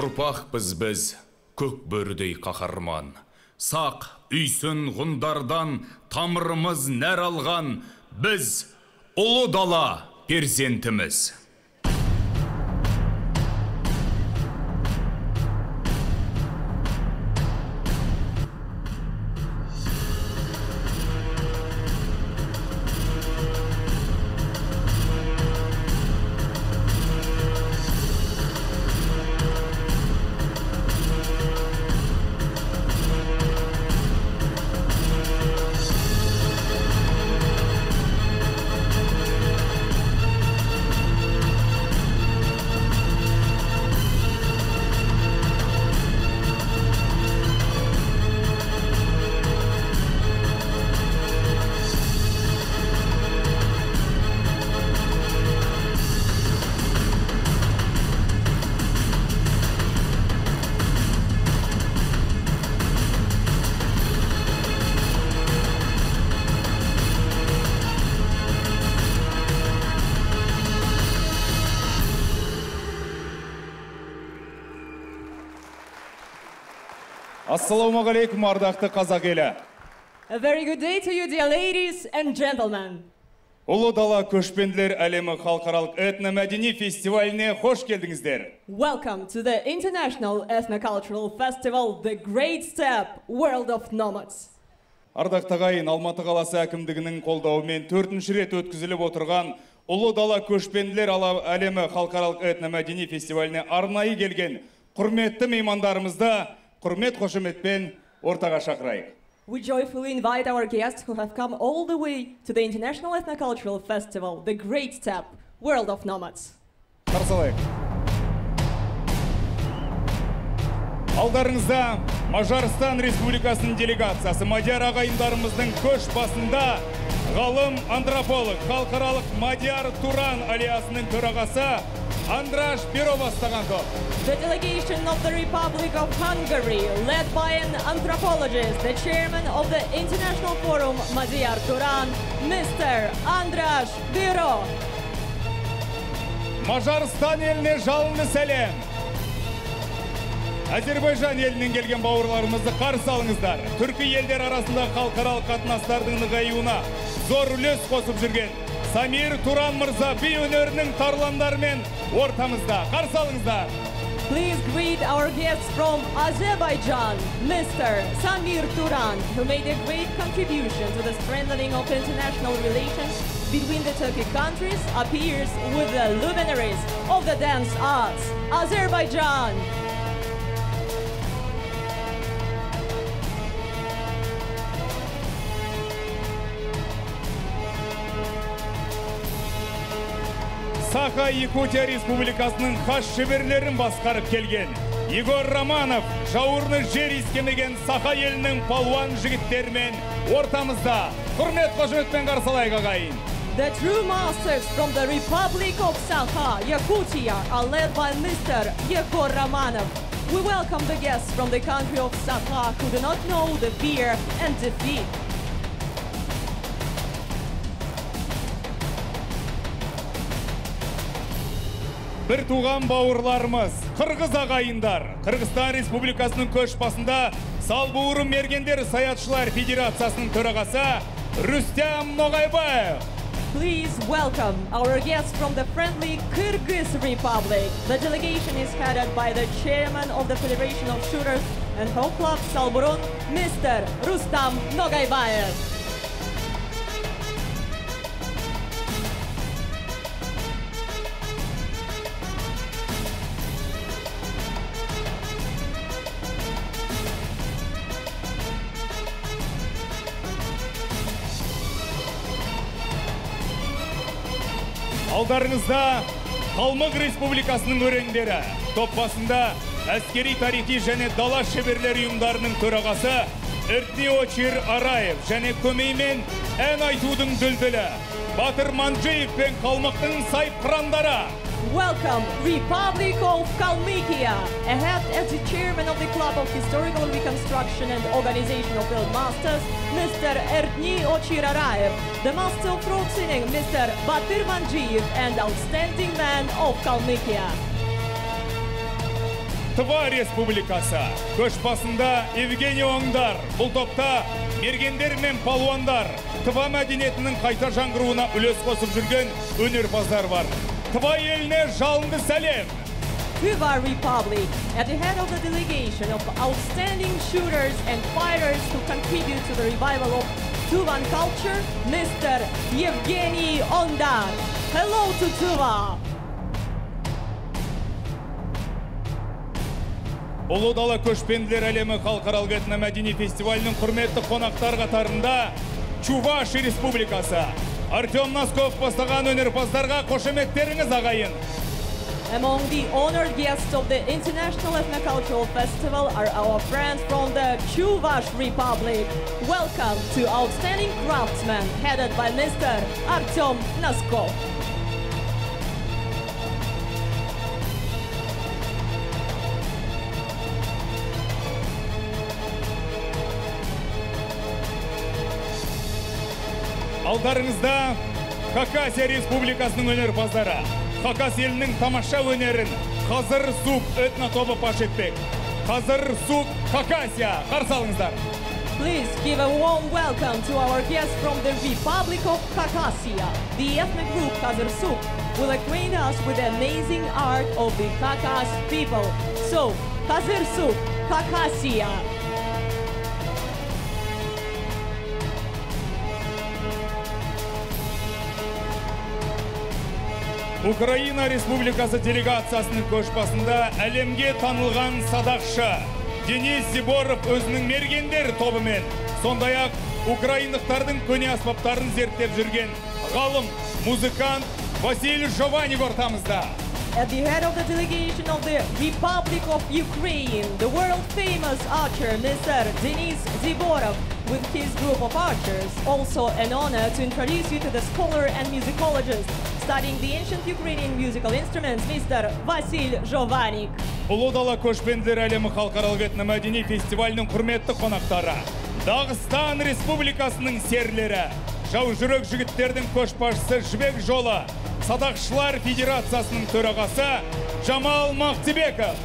ұрпақпыз біз көк бөрідей қаһарман. Сақ үйсін ғұндардан тамырымыз нәр алған. Біз ұлы дала перзентіміз. Ассалаумағалейкум ардақты қазақ елі A very good day to you, dear ladies and gentlemen. ұлы дала көшпенділер әлемі халықаралық этномәдени фестиваліне қош келдіңіздер Welcome to the International Ethnocultural Festival, The Great Step World of Nomads. ардақты ағайын алматы қаласы әкімдігінің қолдауымен төртінші рет өткізіліп отырған ұлы дала көшпенділер әлемі халықаралық этномәдени фестиваліне арнайы келген құрметті меймандарымызды құрмет қошеметпен ортаға шақырайық We joyfully invite our guests who have come all the way to the International Ethnocultural Festival, The Great Step World of Nomads. қарсы алайық алдарыңызда мажарстан республикасының делегациясы мадияр ағайындарымыздың көш басында ғалым антрополог халықаралық мадияр туран алиясының төрағасы андраш беро бастаған топ The delegation of the Republic of Hungary, led by an anthropologist, the chairman of the International Forum, Madhyar Turan, Mr. Andras Biro. мажарстан еліне жалынды сәлем әзербайжан елінен келген бауырларымызды қарсы алыңыздар түркі елдер арасында халықаралық қатынастардың нығаюына зор үлес қосып жүрген самир туран мырза би өнерінің тарландарымен ортамызда қарсы алыңыздар Please greet our guests from Azerbaijan, Mr. Samir Turan, who made a great contribution to the strengthening of international relations between the Turkic countries, appears with the luminaries of the dance arts. Azerbaijan! Саха якутия республикасының хас шеберлерін басқарып келген егор романов жауырыны жер иіскемеген саха елінің палуан жігіттерімен ортамызда құрмет қошеметпен қарсы алайық ағайын The true masters from the Republic of Sakha, Yakutia, are led by Mr. Yegor Romanov. We welcome the guests from the country of Sakha who do not know the fear and defeat. Бір туған бауырларымыз қырғыз ағайындар қырғызстан республикасының көш басында салбуырым мергендер саятшылар федерациясының төрағасы рүстем ноғайбаев Please welcome our guests from the friendly Kyrgyz Republic. The delegation is headed by the chairman of the Federation of Shooters and Home Club Salburun, Mr. Rustam Nogaybayev. Алдарыңызда қалмық республикасының өрендері топ басында әскери тарихи және дала шеберлер ұйымдарының төрағасы эртниочир араев және көмеймен ән айтудың дүлдүлі батыр манжиев пен қалмықтың сайыпқырандары Welcome, Republic of Kalmykia. Ahead as the chairman of the Club of Historical Reconstruction and Organization of Field Masters, Mr. Ertni Ochiraraev, the master of throat singing, Mr. Batir Manjiv, and outstanding man of Kalmykia. тыва республикасы көш басында евгений оңдар бұл топта мергендер мен палуандар тыва мәдениетінің қайта жаңғыруына үлес қосып жүрген өнерпаздар бар тыва еліне жалынды сәлем Tuva Republic, at the head of the delegation of outstanding shooters and fighters who contribute to the revival of Tuvan culture, Mr. Yevgeny Ondar. Hello to Tuva! ұлы дала көшпенділер әлемі халықаралық этномәдени фестивалінің құрметті қонақтар қатарында чуваши республикасы артем носков бастаған өнерпаздарға қошеметтеріңіз ағайын Among the honored guests of the International Ethnocultural Festival are our friends from the Chuvash Republic. Welcome to Outstanding Craftsmen, headed by Mr. Artyom Noskov. алдарыңызда хакасия республикасының өнерпаздары хакас елінің тамаша өнерін қазір сук этнотобы паш етпек қазір сук хакасия қарсы алыңыздар Please give a warm welcome to our guests from the Republic of Khakassia. The ethnic group Kazarsuk will acquaint us with the amazing art of the Khakas people. So, Kazarsuk, Khakassia. Украина Республикасы делегациясының көшбасында әлемге танылған садақшы Денис Зиборов өзінің мергендер тобымен сондай ақ украиндықтардың көне аспаптарын зерттеп жүрген ғалым музыкант Василий Жованик ортамызда At the head of the delegation of the Republic of Ukraine, the world famous archer Mr. Denis Ziborov with his group of archers. Also an honor to introduce you to the scholar and musicologist studying the ancient Ukrainian musical instruments, Mr. Vasil Jovanik. ұлы дала көшпенділер әлемі халықаралық этномәдени фестивалінің құрметті қонақтары дағыстан республикасының серлері жау жүрек жігіттердің көшбасшысы жібек жолы садақшылар федерациясының төрағасы жамал мақтибеков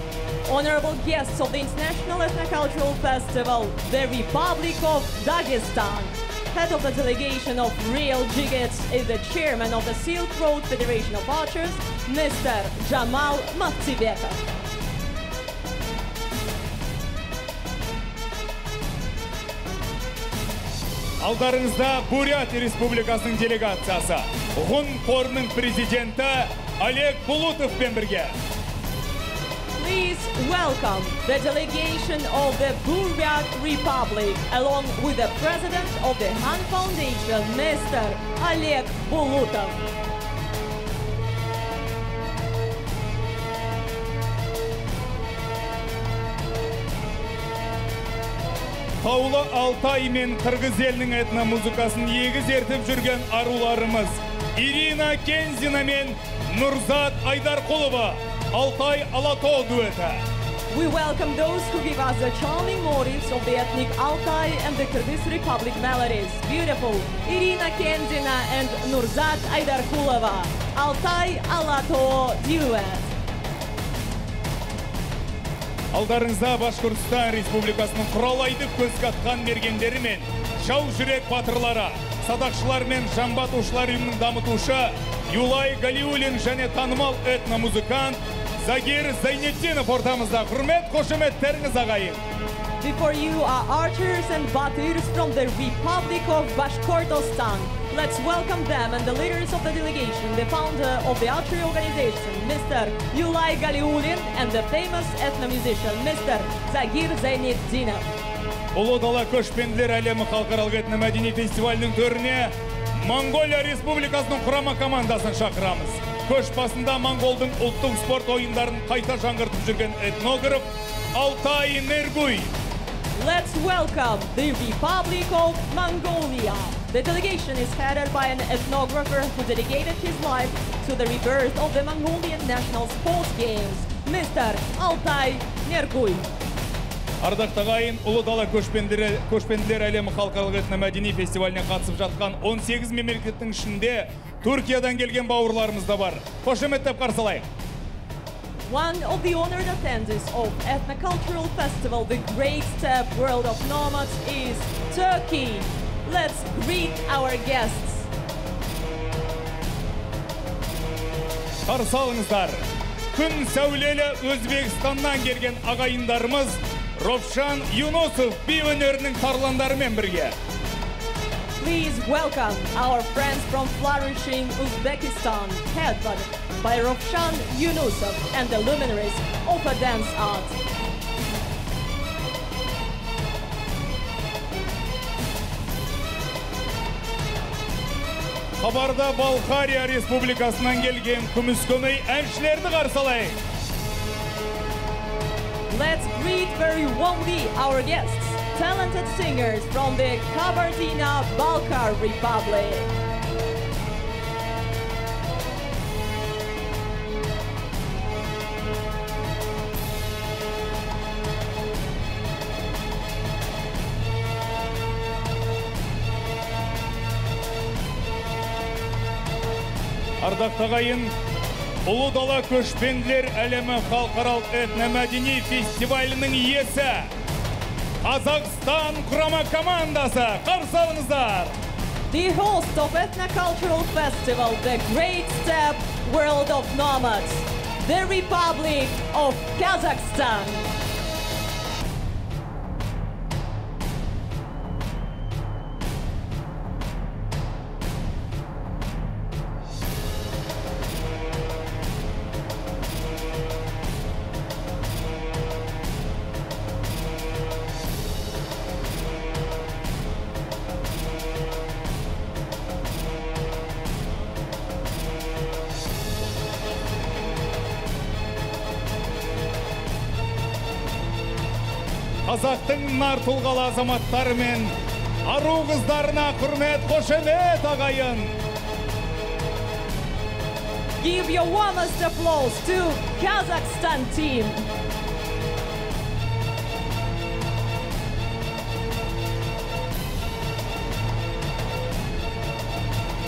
Honorable guests of the International Ethnocultural Festival, the Republic of Dagestan. Head of the delegation of Real Jigits is the chairman of the Silk Road Federation of Archers, Mr. Jamal Matsibekov. алдарыңызда бурятия республикасының делегациясы ғұн қорының президенті олег булутовпен бірге Please welcome the delegation of the Buryat Republic along with the president of the Han Foundation, Mr. Oleg Bulutov. таулы алтай мен қырғыз елінің этномузыкасын егіз ертіп жүрген аруларымыз ирина кензина мен нұрзат айдарқұлова алтай алатау дуэті We welcome those who give us the charming motifs of the ethnic Altai and the Kyrgyz Republic melodies. Beautiful Irina Kenzina and Nurzat Aydarkulova. Altai Alato duet. алдарыңызда башқұртстан республикасының құралайды көз қатқан мергендері мен жау жүрек батырлары садақшылар мен жамбатушылар ұйымының дамытушы юлай галиулин және танымал этномузыкант загир зайнетдинов ортамызда құрмет қошеметтеріңіз ағайын Before you are archers and batirs from the Republic of Bashkortostan. Let's welcome them and the leaders of the delegation, the founder of the archery organization, Mr. Yulai Galiulin, and the famous ethnomusician, Mr. Zagir Zainetdinov. Ұлы дала көшпенділер әлемі халықаралық этномәдени фестивалінің төріне Монголия Республикасының құрама командасын шақырамыз. Көш басында Монголдың ұлттық спорт ойындарын қайта жаңғыртып жүрген этнограф Алтай Нергуй. Let's welcome the Republic of Mongolia. The delegation is headed by an ethnographer who dedicated his life to the rebirth of the Mongolian National Sports Games, Mr. Altai Nerguy. Ардақты ағайын ұлы дала көшпенділер, көшпенділер әлемі халықаралық этномәдени фестиваліне қатысып жатқан 18 мемлекеттің ішінде Түркиядан келген бауырларымыз да бар. Қошеметтеп қарсы алайық. one of the honored attendees of ethnocultural festival The Great Step World of Nomads is Turkey. Let's greet our guests. қарсы алыңыздар күн сәулелі өзбекстаннан келген ағайындарымыз ровшан юнусов би өнерінің тарландарымен бірге Please welcome our friends from flourishing Uzbekistan, headed by Rovshan Yunusov and the luminaries of a dance art. хабарда балқария республикасынан келген күміскөмей әншілерді қарсы алайық Let's greet very warmly our guests, talented singers from the Kabardina-Balkar Republic. ардақты ағайын ұлы дала көшпенділер әлемі халықаралық этномәдени фестивалінің иесі қазақстан құрама командасы қарсы алыңыздар The host of ethnocultural festival, the Great Step World of Nomads, the Republic of Kazakhstan. Қазақтың нар тұлғалы азаматтары мен ару қыздарына құрмет қошемет ағайын Give your warmest applause to Kazakhstan team.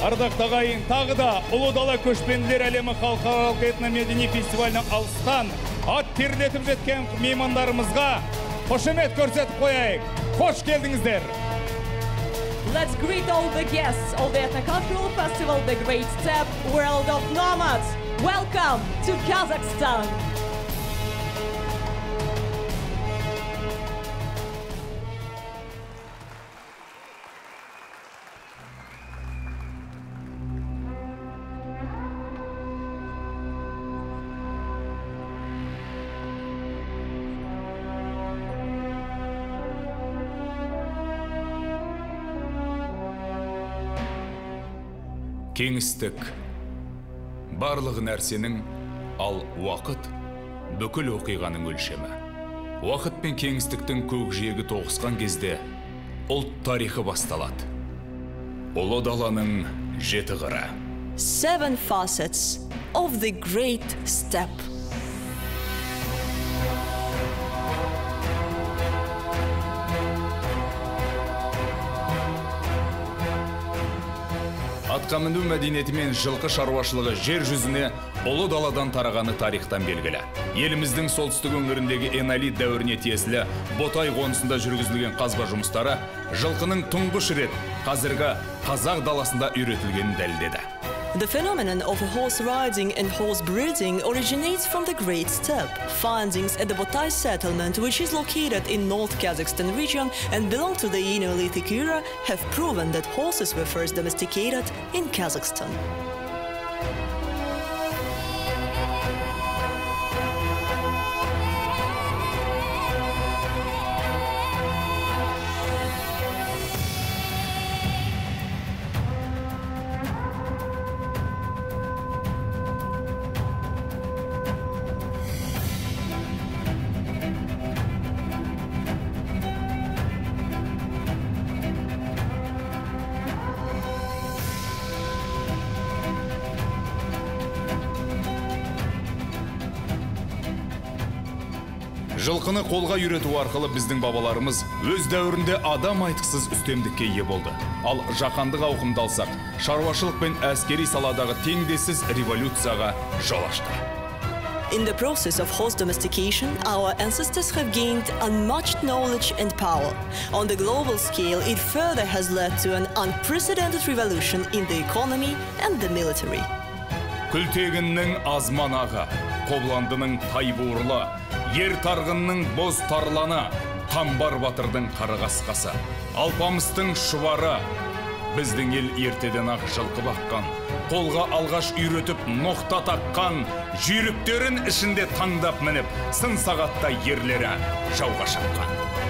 ардақты ағайын тағы да ұлы дала көшпенділер әлемі халықаралық этномәдени фестивалінің алыстан ат терлетіп жеткен меймандарымызға қошемет көрсетіп қояйық қош келдіңіздер Let's greet all the guests of the ethnocultural festival, the Great Step World of Nomads. Welcome to Kazakhstan. Кеңістік барлық нәрсенің ал уақыт бүкіл оқиғаның өлшемі. Уақыт пен кеңістіктің көкжиегі тоғысқан кезде ұлт тарихы басталады. Ұлы даланың жеті қыры. Seven facets of the Great Step. Атқа міну мәдениеті мен жылқы шаруашылығы жер жүзіне ұлы даладан тарағаны тарихтан белгілі. Еліміздің солтүстік өңіріндегі энолит дәуіріне тиесілі ботай қонысында жүргізілген қазба жұмыстары жылқының тұңғыш рет қазіргі қазақ даласында үйретілгенін дәлелдеді. The phenomenon of horse riding and horse breeding originates from the Great Steppe. Findings at the Botai settlement, which is located in North Kazakhstan region and belong to the Neolithic era, have proven that horses were first domesticated in Kazakhstan. Қолға үйрету арқылы біздің бабаларымыз өз дәуірінде адам айтқысыз үстемдікке ие болды ал жаһандық ауқымды алсақ шаруашылық пен әскери саладағы теңдессіз революцияға жол ашты In the process of horse domestication, our ancestors have gained unmatched knowledge and power. On the global scale, it further has led to an unprecedented revolution in the economy and the military. күлтегіннің азманағы қобландының тайбуырлы ер тарғынның боз тарланы қамбар батырдың қарақасқасы алпамыстың шұбары біздің ел ертеден ақ жылқы баққан. Қолға алғаш үйретіп ноқта таққан жүйріктерін ішінде таңдап мініп сын сағатта ерлері жауға шапқан.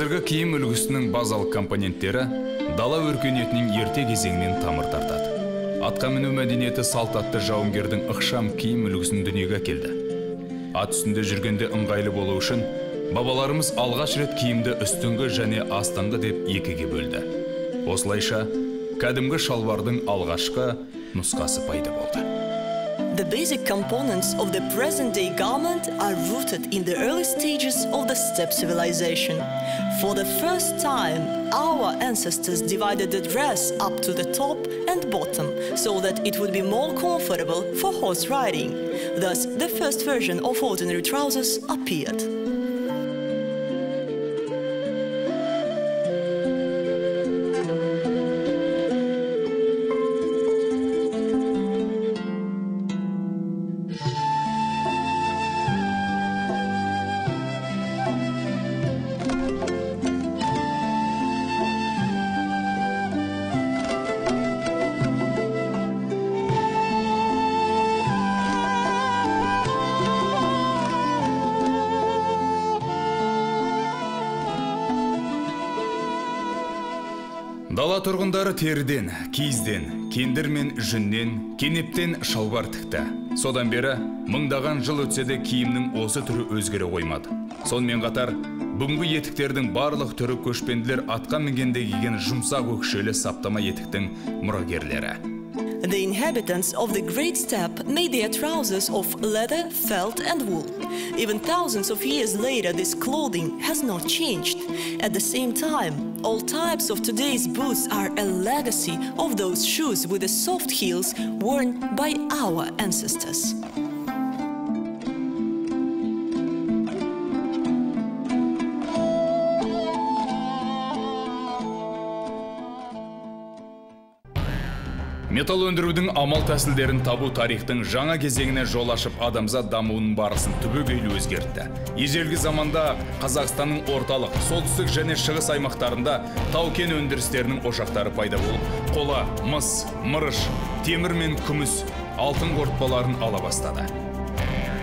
Қазіргі киім үлгісінің базалық компоненттері дала өркениетінің ерте кезеңінен тамыр тартады. Атқа міну мәдениеті салт атты жауынгердің ықшам киім үлгісін дүниеге әкелді. Ат үстінде жүргенде ыңғайлы болу үшін бабаларымыз алғаш рет киімді үстіңгі және астыңғы деп екіге бөлді. Осылайша кәдімгі шалбардың алғашқы нұсқасы пайда болды. The basic components of the present day garment are rooted in the early stages of the steppe civilization. For the first time, our ancestors divided the dress up to the top and bottom so that it would be more comfortable for horse riding. Thus, the first version of ordinary trousers appeared. Дала тұрғындары теріден киізден кендір мен жүннен кенептен шалбар тікті содан бері мыңдаған жыл өтсе де киімнің осы түрі өзгере қоймады сонымен қатар бүгінгі етіктердің барлық түрі көшпенділер атқа мінгенде киген жұмсақ өкшелі саптама етіктің мұрагерлері The inhabitants of the Great Steppe made their trousers of leather, felt, and wool. Even thousands of years later, this clothing has not changed. At the same time, all types of today's boots are a legacy of those shoes with the soft heels worn by our ancestors. Металл өндірудің амал тәсілдерін табу тарихтың жаңа кезеңіне жол ашып адамзат дамуының барысын түбегейлі өзгертті. Ежелгі заманда қазақстанның орталық солтүстік және шығыс аймақтарында тау кен өндірістерінің ошақтары пайда болып қола мыс мырыш темір мен күміс алтын қорытпаларын ала бастады.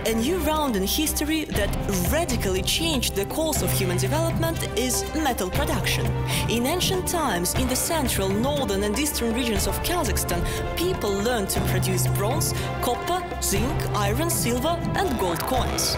A new round in history that radically changed the course of human development is metal production. In ancient times, in the central, northern, and eastern regions of Kazakhstan, people learned to produce bronze, copper, zinc, iron, silver, and gold coins.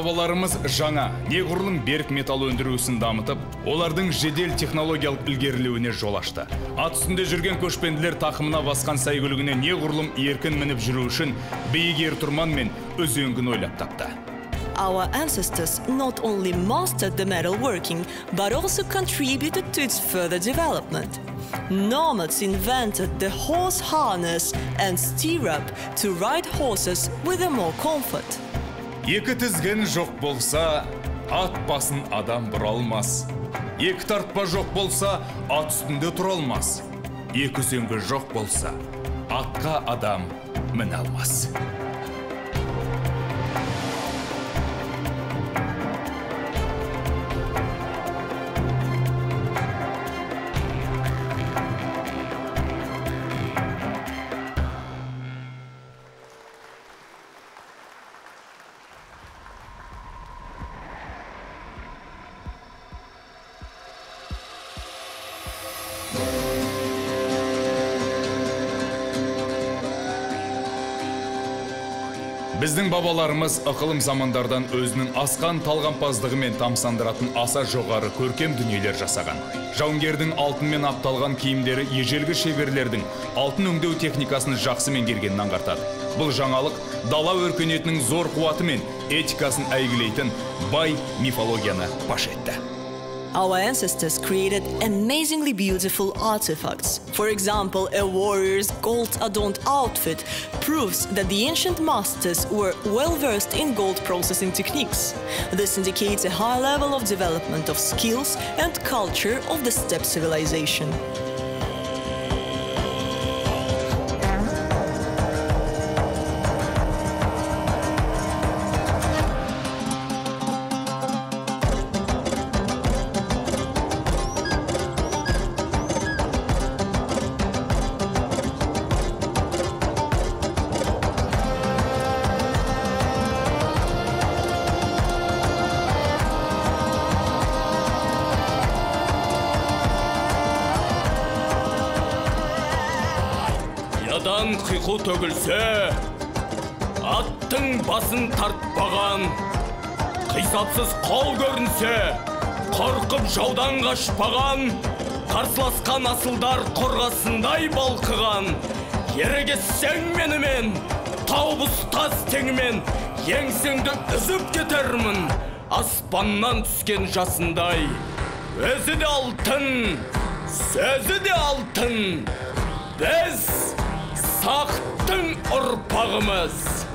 Бабаларымыз жаңа неғұрлым берік металл өндіру ісін дамытып олардың жедел технологиялық ілгерілеуіне жол ашты ат үстінде жүрген көшпенділер тақымына басқан сәйгүлігіне неғұрлым еркін мініп жүру үшін биік ер тұрман мен үзеңгіні ойлап тапты Our ancestors not only mastered the metalworking, but also contributed to its further development. Nomads invented the horse harness and stirrup to ride horses with a more comfort. Екі тізгін жоқ болса ат басын адам бұра алмас. Екі тартпа жоқ болса ат үстінде тұра алмас. Екі үзеңгі жоқ болса атқа адам міне алмас. Біздің бабаларымыз ықылым замандардан өзінің асқан талғампаздығымен тамсандыратын аса жоғары көркем дүниелер жасаған. Жауынгердің алтынмен апталған киімдері ежелгі шеберлердің алтын өңдеу техникасын жақсы меңгергенін аңғартады. Бұл жаңалық дала өркениетінің зор қуаты мен этикасын әйгілейтін бай мифологияны паш етті. Our ancestors created amazingly beautiful artifacts. For example, a warrior's gold adorned outfit proves that the ancient masters were well versed in gold processing techniques. This indicates a high level of development of skills and culture of the steppe civilization. Жаудан қашпаған қарсыласқан асылдар қорғасындай балқыған ерегессең менімен тау бұстас теңімен еңсеңді үзіп кетермін. Аспаннан түскен жасындай өзі де алтын сөзі де алтын. Біз сақтың ұрпағымыз.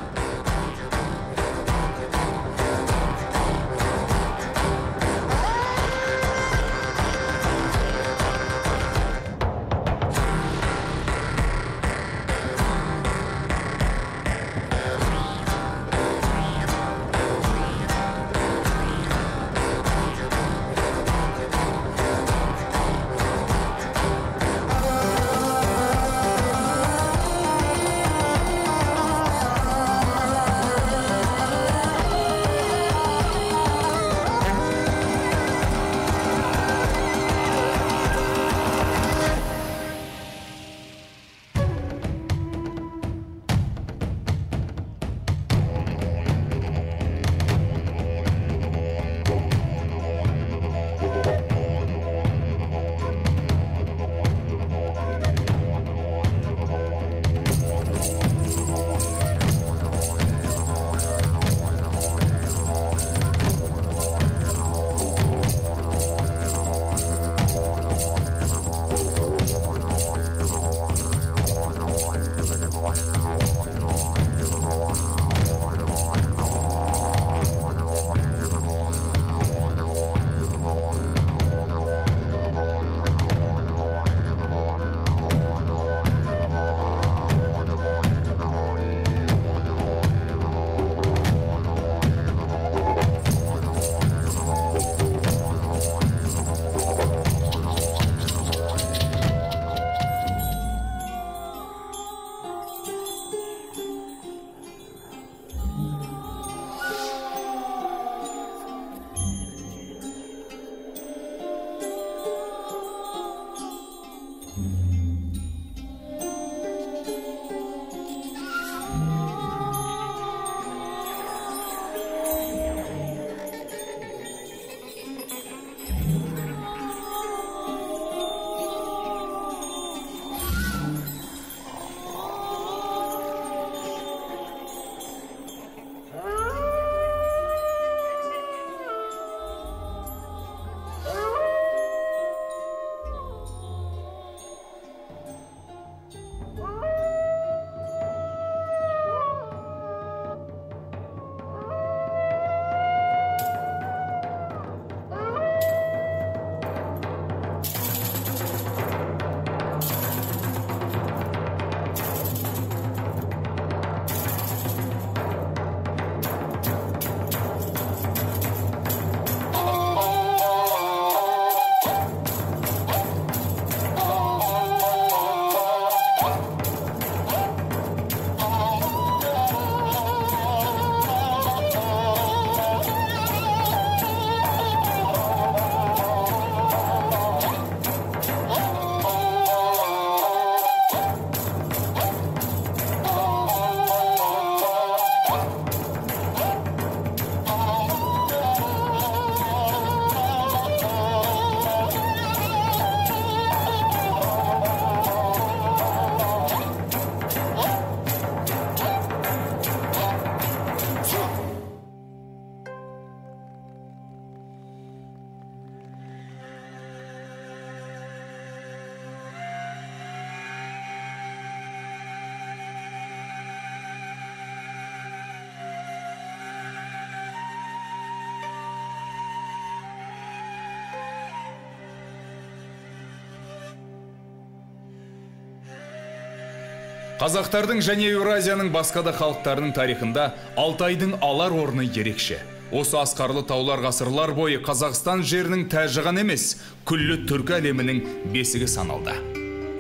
Қазақтардың және еуразияның басқа да халықтарының тарихында алтайдың алар орны ерекше осы асқарлы таулар ғасырлар бойы қазақстан жерінің тәжі ғана емес күллі түркі әлемінің бесігі саналды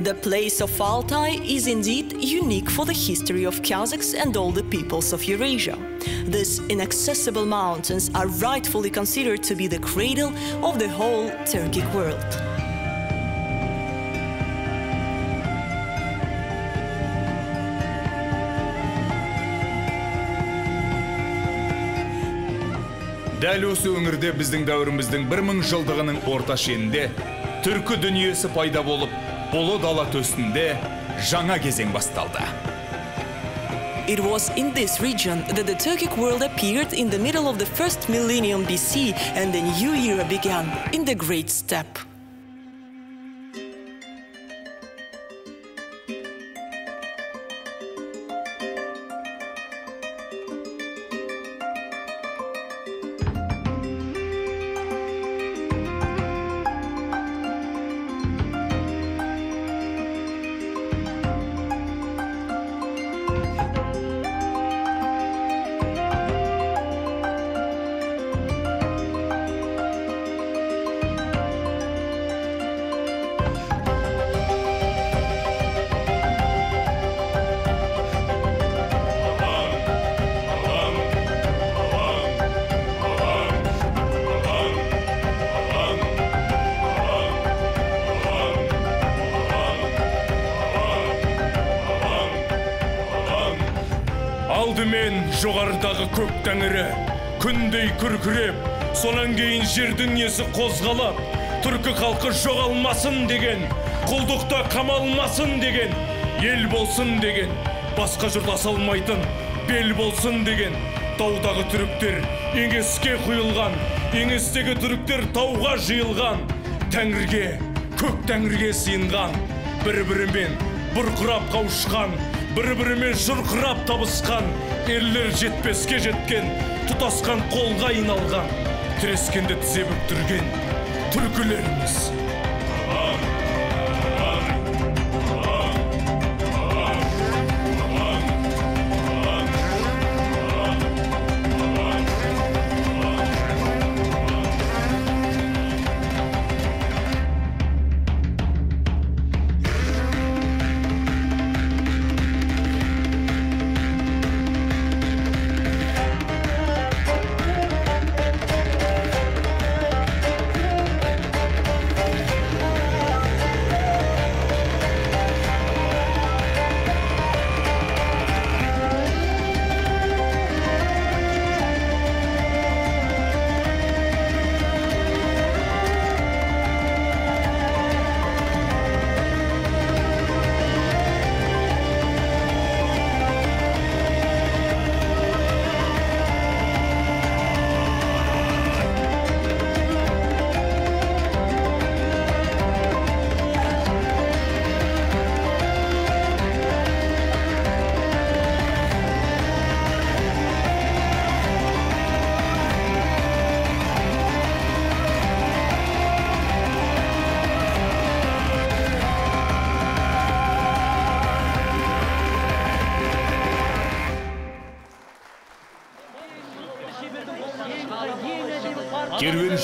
The place of Altai is indeed unique for the history of Kazakhs and all the peoples of Eurasia. These inaccessible mountains are rightfully considered to be the cradle of the whole Turkic world. Дәл осы өңірде біздің дәуіріміздің бір мың жылдығының орта шенінде түркі дүниесі пайда болып ұлы дала төсінде жаңа кезең басталды It was in this region that the Turkic world appeared in the middle of the first millennium BC and the new era began in the Great Steppe. Жоғарыдағы көк тәңірі. Күндей күркіреп сонан кейін жер дүниесі қозғалып түркі халқы жоғалмасын деген құлдықта қамалмасын деген ел болсын деген басқа жұрт аса алмайтын бел болсын деген. Таудағы түріктер еңеске құйылған еңестегі түріктер тауға жиылған. Тәңірге көк тәңірге сыйынған бір бірімен бұрқырап қауышқан бір бірімен шұрқырап табысқан. Ерлер жетпеске жеткен тұтасқан қолға айналған тірескенде тізе бүктірген түркілеріміз.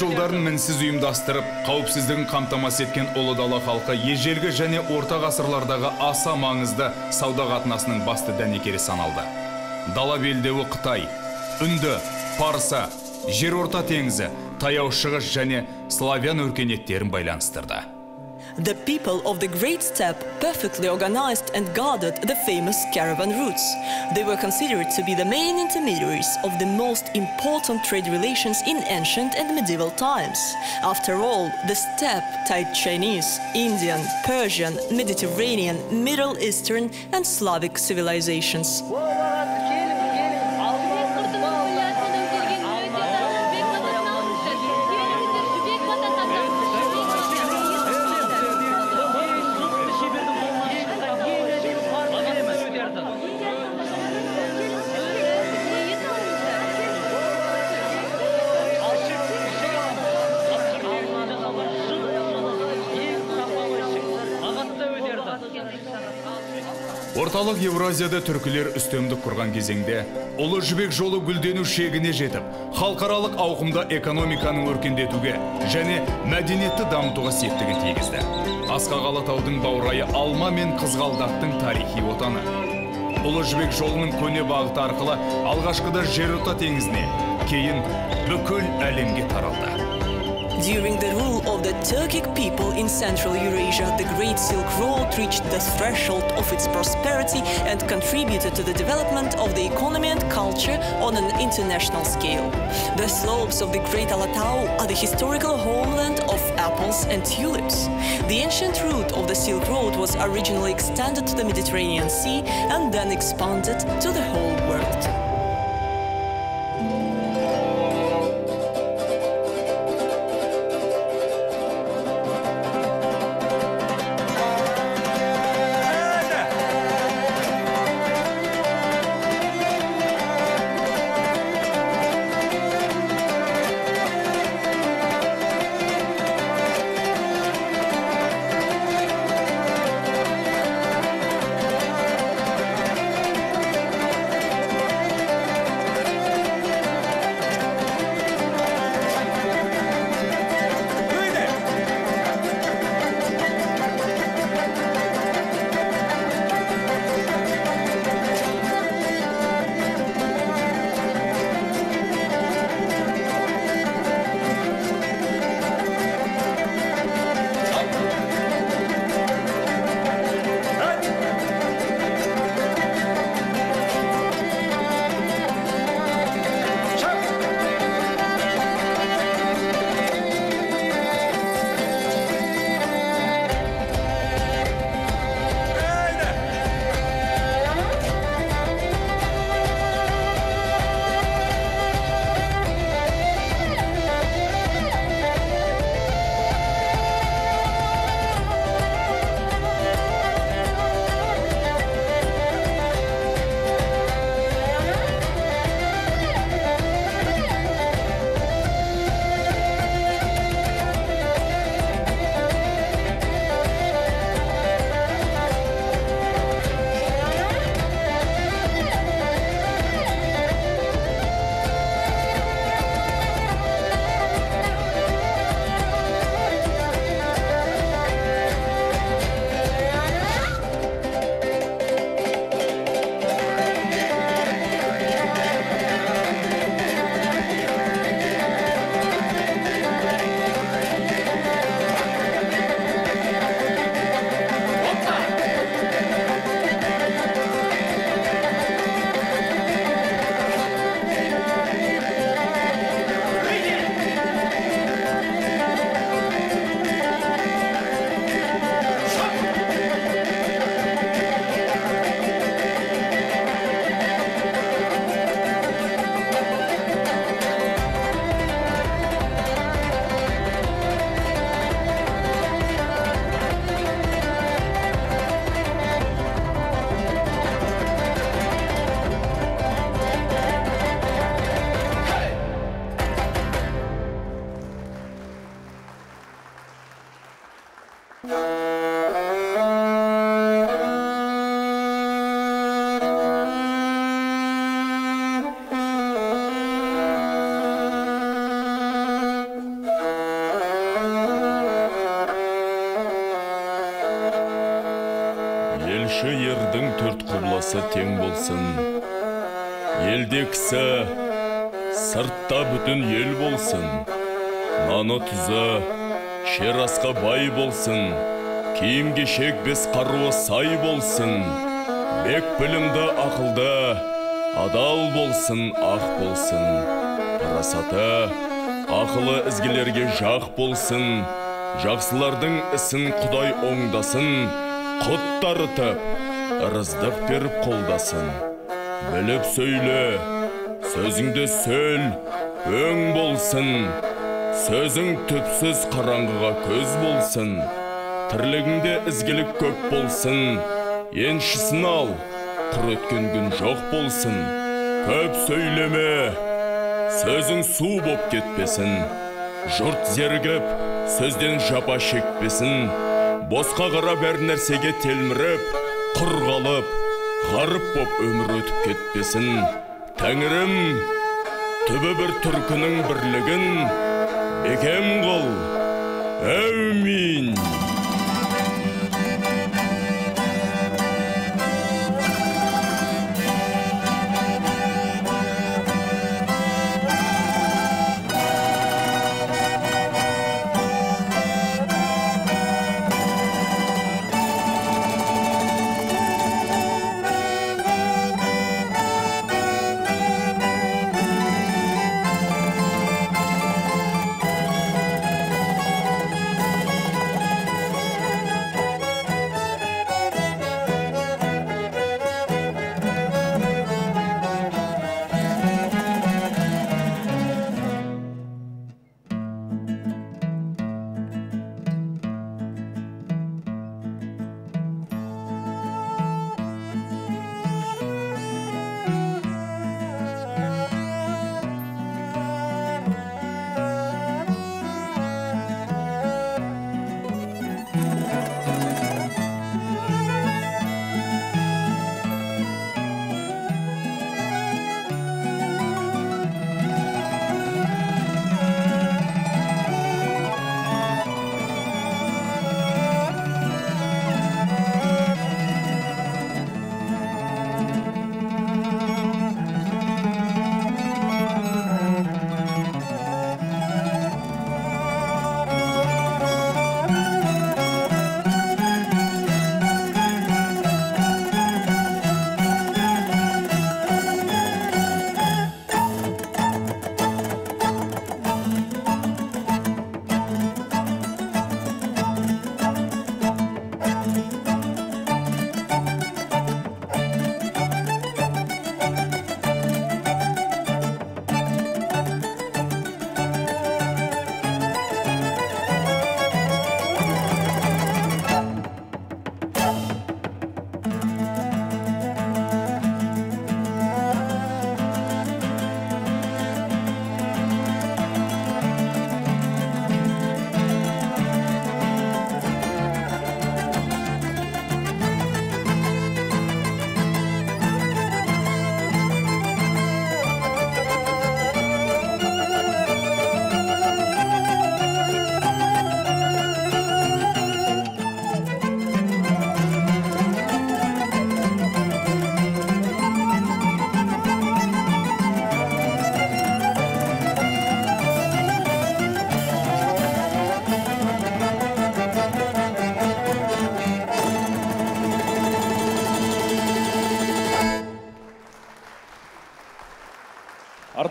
Жолдарын мінсіз ұйымдастырып қауіпсіздігін қамтамасыз еткен ұлы дала халқы ежелгі және орта ғасырлардағы аса маңызды сауда қатынасының басты дәнекері саналды. Дала белдеуі қытай үнді парсы жерорта теңізі таяу шығыс және славян өркениеттерін байланыстырды. The people of the Great Steppe perfectly organized and guarded the famous caravan routes. They were considered to be the main intermediaries of the most important trade relations in ancient and medieval times. After all, the steppe tied Chinese, Indian, Persian, Mediterranean, Middle Eastern, and Slavic civilizations. Орталық еуразияда түркілер үстемдік құрған кезеңде ұлы жібек жолы гүлдену шегіне жетіп халықаралық ауқымда экономиканың өркендетуге және мәдениетті дамытуға септігін тигізді. Асқақ алатаудың баурайы алма мен қызғалдақтың тарихи отаны. Ұлы жібек жолының көне бағыты арқылы алғашқыда жерорта теңізіне кейін бүкіл әлемге таралды. During the rule of the Turkic people in Central Eurasia, the Great Silk Road reached the threshold of its prosperity and contributed to the development of the economy and culture on an international scale. The slopes of the Great Alatau are the historical homeland of apples and tulips. The ancient route of the Silk Road was originally extended to the Mediterranean Sea and then expanded to the whole world. Бес қаруы сай болсын. Бек білімді ақылды адал болсын ақ болсын. Парасаты ақылы ізгілерге жақ болсын. Жақсылардың ісін құдай оңдасын. Құт дарытып ырыздық беріп қолдасын. Біліп сөйле сөзіңді сөл өң болсын. Сөзің түпсіз қараңғыға көз болсын. Тірлігіңде ізгілік көп болсын. Еншісін ал құр өткен күн жоқ болсын. Көп сөйлеме сөзің су боп кетпесін. Жұрт зерігіп сөзден жапа шекпесін. Босқа қарап әр нәрсеге телміріп құр қалып ғарып боп өмір өтіп кетпесін. Тәңірім түбі бір түркінің бірлігін. Бекем қыл әумин.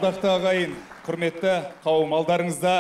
Ардақты ағайын құрметті қауым алдарыңызда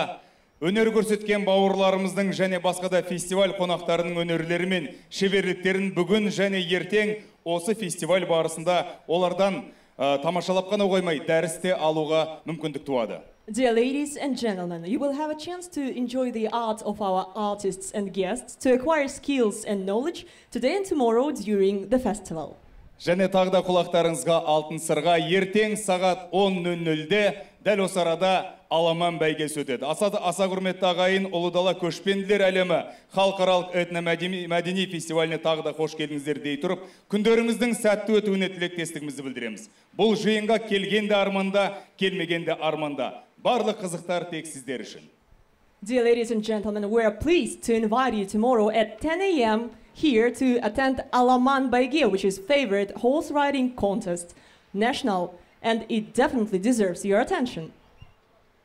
өнер көрсеткен бауырларымыздың және басқа да фестиваль қонақтарының өнерлері мен шеберліктерін бүгін және ертең осы фестиваль барысында олардан тамашалап қана қоймай дәріс те алуға мүмкіндік туады Dear ladies and gentlemen, you will have a chance to enjoy the art of our artists and guests, to acquire skills and knowledge today and tomorrow during the festival. Және тағы да құлақтарыңызға алтын сырға. Ертең сағат 10.00-де дәл осы арада аламан бәйгесі өтеді. Аса, аса құрметті ағайын ұлы дала көшпенділер әлемі халықаралық этномәдени мәдени фестиваліне тағы да қош келдіңіздер дей тұрып күндеріңіздің сәтті өтуіне тілектестігімізді білдіреміз. Бұл жиынға келген де арманда келмеген де арманда. Барлық қызықтар тек сіздер үшін. Dear ladies and gentlemen, we are pleased to invite you tomorrow at 10 a.m. here to attend Alaman Baigye, which is favorite horse riding contest, national, and it definitely deserves your attention.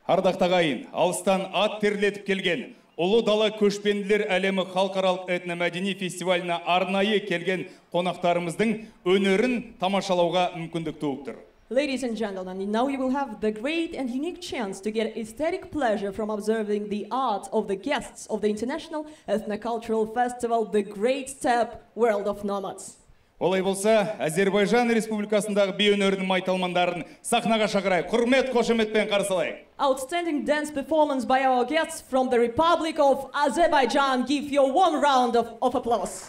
ардақты ағайын алыстан ат терлетіп келген ұлы дала көшпенділер әлемі халықаралық этномәдени фестиваліне арнайы келген қонақтарымыздың өнерін тамашалауға мүмкіндік туып тұр Ladies and gentlemen, now you will have the great and unique chance to get aesthetic pleasure from observing the art of the guests of the International Ethnocultural Festival, The Great Step World of Nomads. олай болса әзербайжан республикасындағы би өнерінің майталмандарын сахнаға шақырайық құрмет қошеметпен қарсы алайық Outstanding dance performance by our guests from the Republic of Azerbaijan. Give your warm round of, of applause.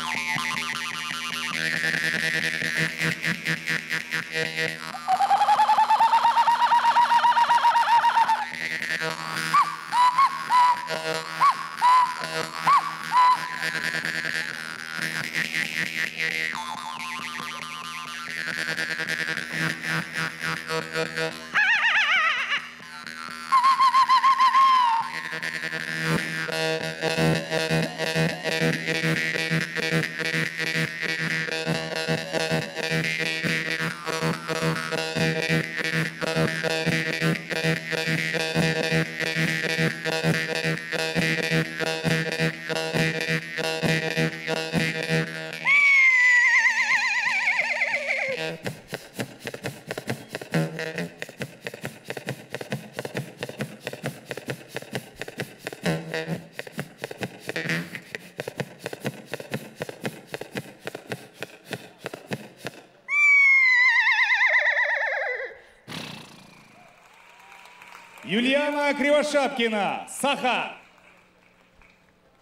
кривошапкина саха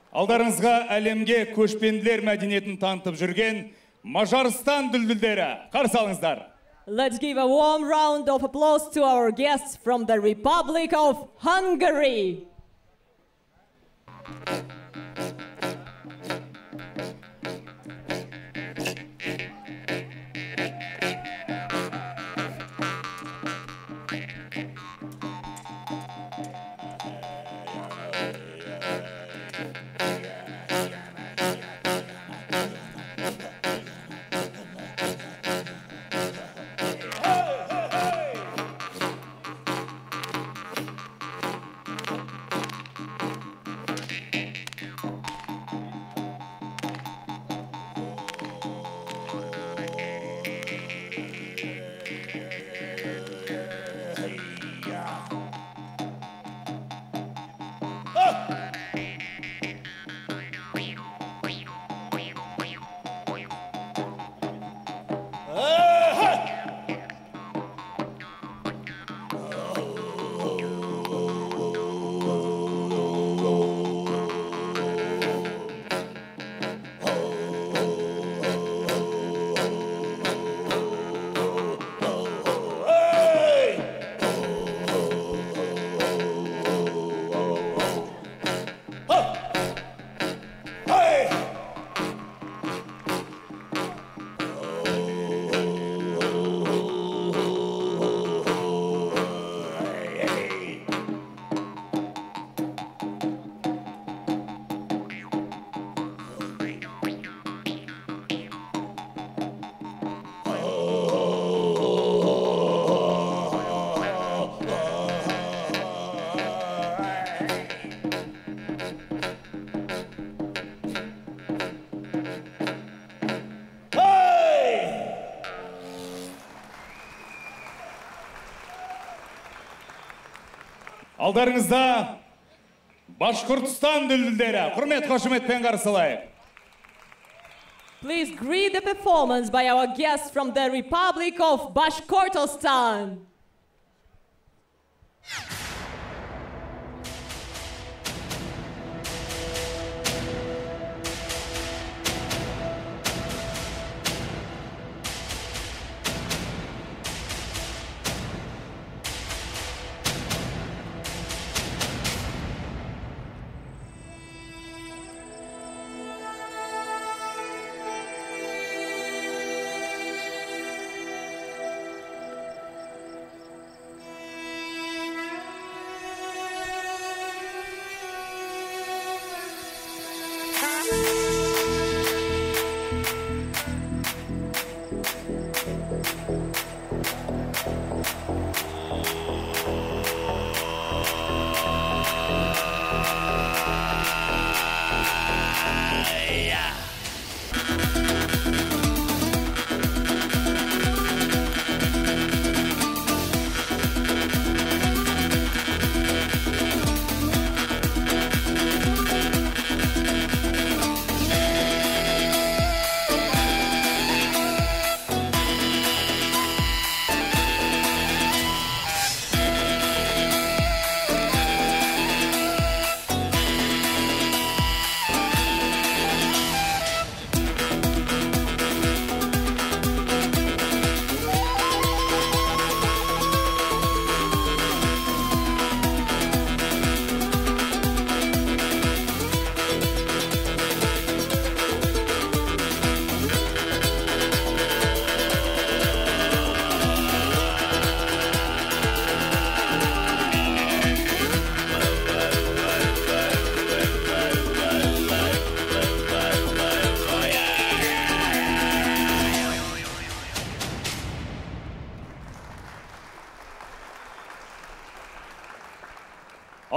алдарыңызға әлемге көшпенділер мәдениетін танытып жүрген мажарстан дүлдүлдері қарсы алыңыздар Let's give a warm round of applause to our guests from the Republic of Hungary. Алдарыңызда башқұртстан дүлдүлдері құрмет қошеметпен қарсы алайық Please greet the performance by our guests from the Republic of Bashkortostan.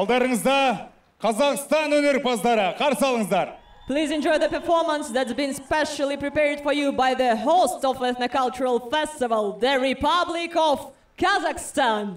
Алдарыңызда қазақстан өнерпаздары қарсы алыңыздар Please enjoy the performance that's been specially prepared for you by the host of Ethnocultural Festival, the Republic of Kazakhstan.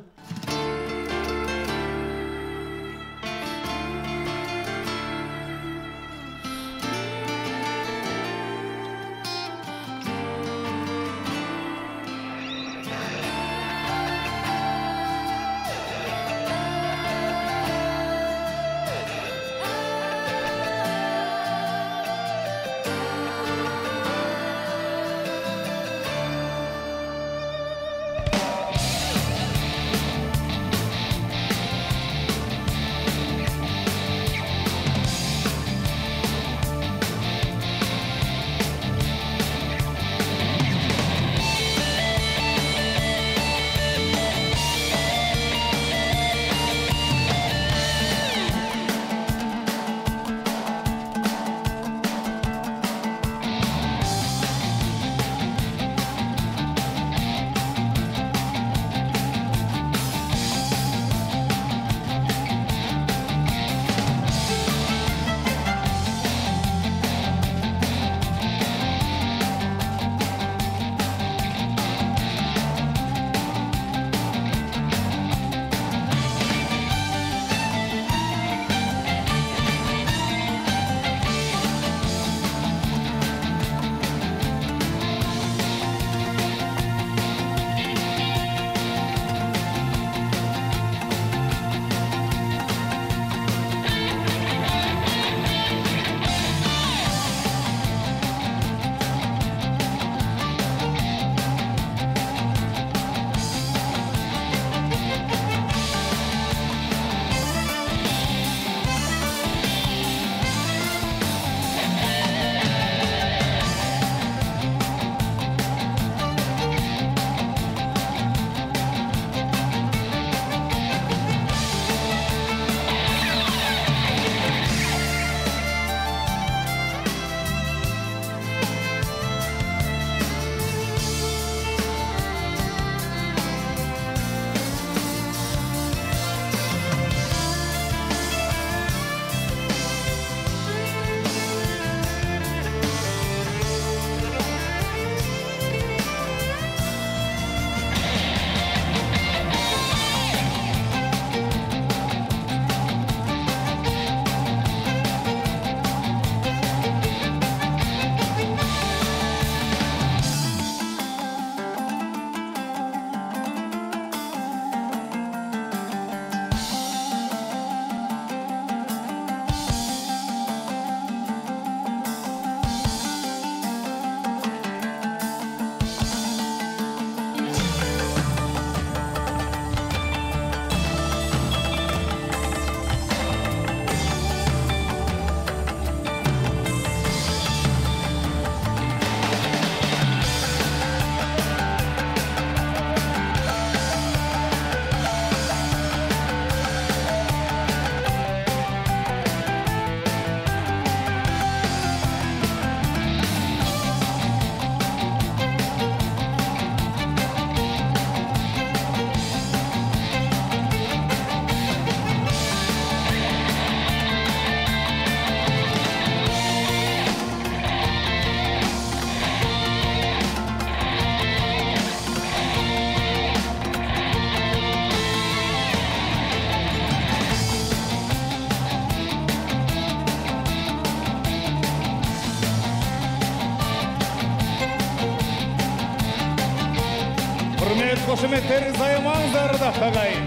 Қошеметтеріңізді аямаңыздар ардақты ағайын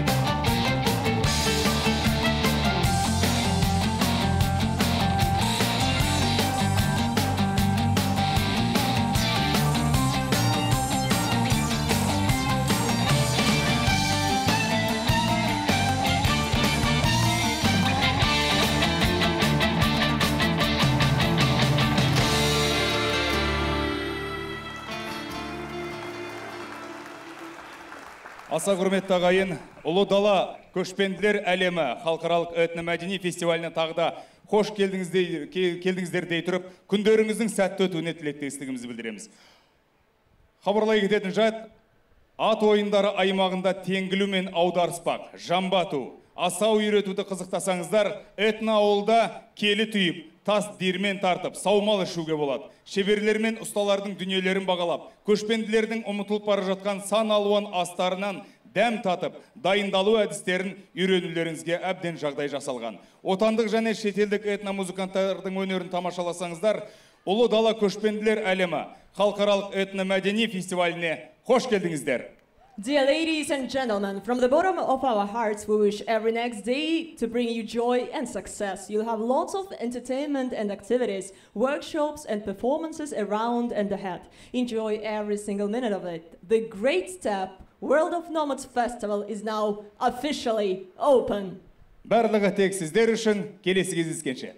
аса құрметті ағайын ұлы дала көшпенділер әлемі халықаралық этномәдени фестиваліне тағы да қош келдіңіздер, ке- келдіңіздер дей тұрып күндеріңіздің сәтті өтуіне тілектестігімізді білдіреміз. Хабарлай кететін жайт ат ойындары аймағында теңгілу мен аударыспақ жамбы ату асау үйретуді қызықтасаңыздар этно ауылда келі түйіп тас диірмен тартып саумал ішуге болады. Шеберлер мен ұсталардың дүниелерін бағалап көшпенділердің ұмытылып бара жатқан сан алуан астарынан дәм татып дайындалу әдістерін үйренулеріңізге әбден жағдай жасалған. Отандық және шетелдік этномузыканттардың өнерін тамашаласаңыздар ұлы дала көшпенділер әлемі халықаралық этномәдени фестиваліне қош келдіңіздер. Dear ladies and gentlemen, from the bottom of our hearts, we wish every next day to bring you joy and success. You'll have lots of entertainment and activities, workshops and performances around and ahead. Enjoy every single minute of it. The Great Step World of Nomads Festival is now officially open. барлығы тек сіздер үшін келесі кездескенше